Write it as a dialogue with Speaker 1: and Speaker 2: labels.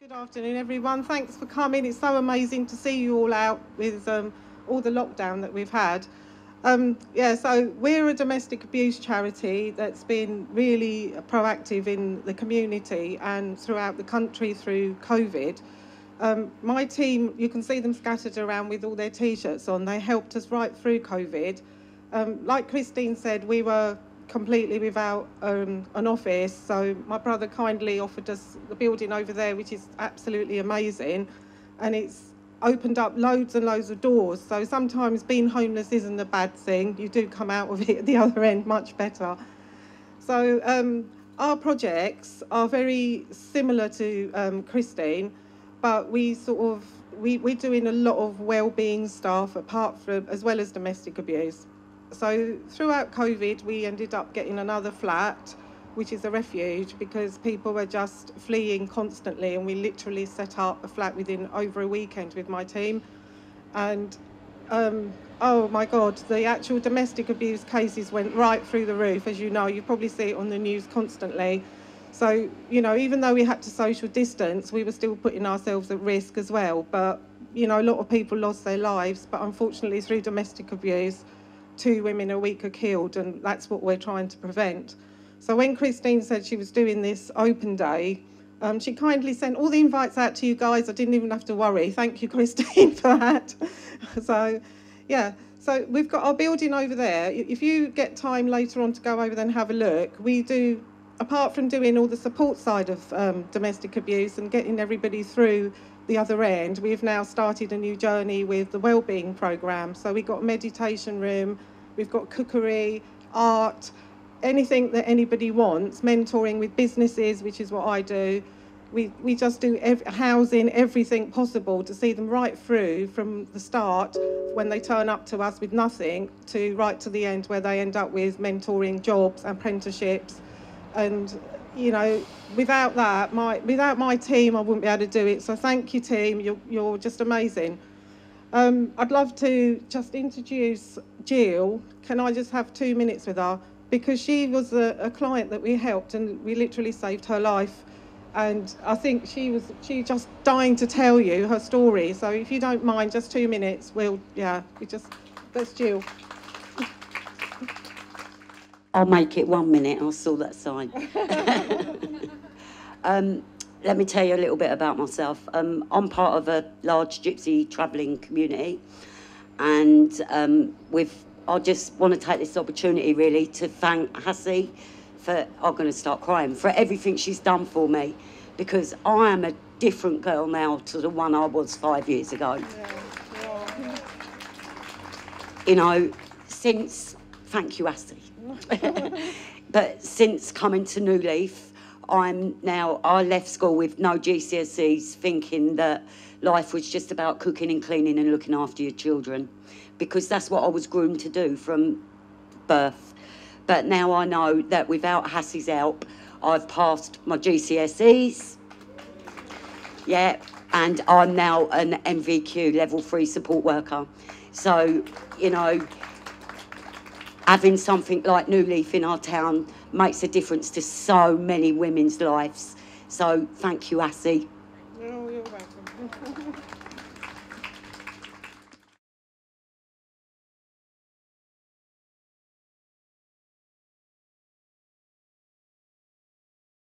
Speaker 1: Good afternoon, everyone. Thanks for coming. It's so amazing to see you all out with um, all the lockdown that we've had. Um, yeah, so we're a domestic abuse charity that's been really proactive in the community and throughout the country through COVID. Um, my team, you can see them scattered around with all their t-shirts on. They helped us right through COVID. Um, like Christine said, we were completely without um, an office. So my brother kindly offered us the building over there, which is absolutely amazing. And it's opened up loads and loads of doors. So sometimes being homeless isn't a bad thing. You do come out of it at the other end much better. So um, our projects are very similar to um, Christine, but we sort of we, we're doing a lot of well-being stuff apart from as well as domestic abuse. So throughout COVID, we ended up getting another flat, which is a refuge, because people were just fleeing constantly, and we literally set up a flat within over a weekend with my team. And um, oh my God, the actual domestic abuse cases went right through the roof. As you know, you probably see it on the news constantly. So, you know, even though we had to social distance, we were still putting ourselves at risk as well. But, you know, a lot of people lost their lives, but unfortunately, through domestic abuse, two women a week are killed, and that's what we're trying to prevent. So when Christine said she was doing this open day, um, she kindly sent all the invites out to you guys. I didn't even have to worry. Thank you, Christine, for that. so, yeah. So we've got our building over there. If you get time later on to go over there and have a look, we do, apart from doing all the support side of um, domestic abuse and getting everybody through the other end, we've now started a new journey with the wellbeing program. So we've got meditation room, we've got cookery, art, anything that anybody wants, mentoring with businesses, which is what I do. We, we just do ev- housing, everything possible to see them right through from the start when they turn up to us with nothing to right to the end where they end up with mentoring jobs, apprenticeships, and you know, without that, my without my team, I wouldn't be able to do it. So thank you, team. You're you're just amazing. Um, I'd love to just introduce Jill. Can I just have two minutes with her? Because she was a, a client that we helped, and we literally saved her life. And I think she was she just dying to tell you her story. So if you don't mind, just two minutes. We'll yeah, we just that's Jill.
Speaker 2: I'll make it one minute, I saw that sign. um, let me tell you a little bit about myself. Um, I'm part of a large gypsy travelling community, and um, with I just want to take this opportunity really to thank Hasy for I'm going to start crying for everything she's done for me, because I am a different girl now to the one I was five years ago. You know, since thank you, Hasy. but since coming to New Leaf, I'm now, I left school with no GCSEs thinking that life was just about cooking and cleaning and looking after your children because that's what I was groomed to do from birth. But now I know that without Hasy's help, I've passed my GCSEs. Yeah, and I'm now an NVQ level three support worker. So, you know, having something like New Leaf in our town makes a difference to so many women's lives. So thank you, Assie.
Speaker 1: Oh, you're welcome.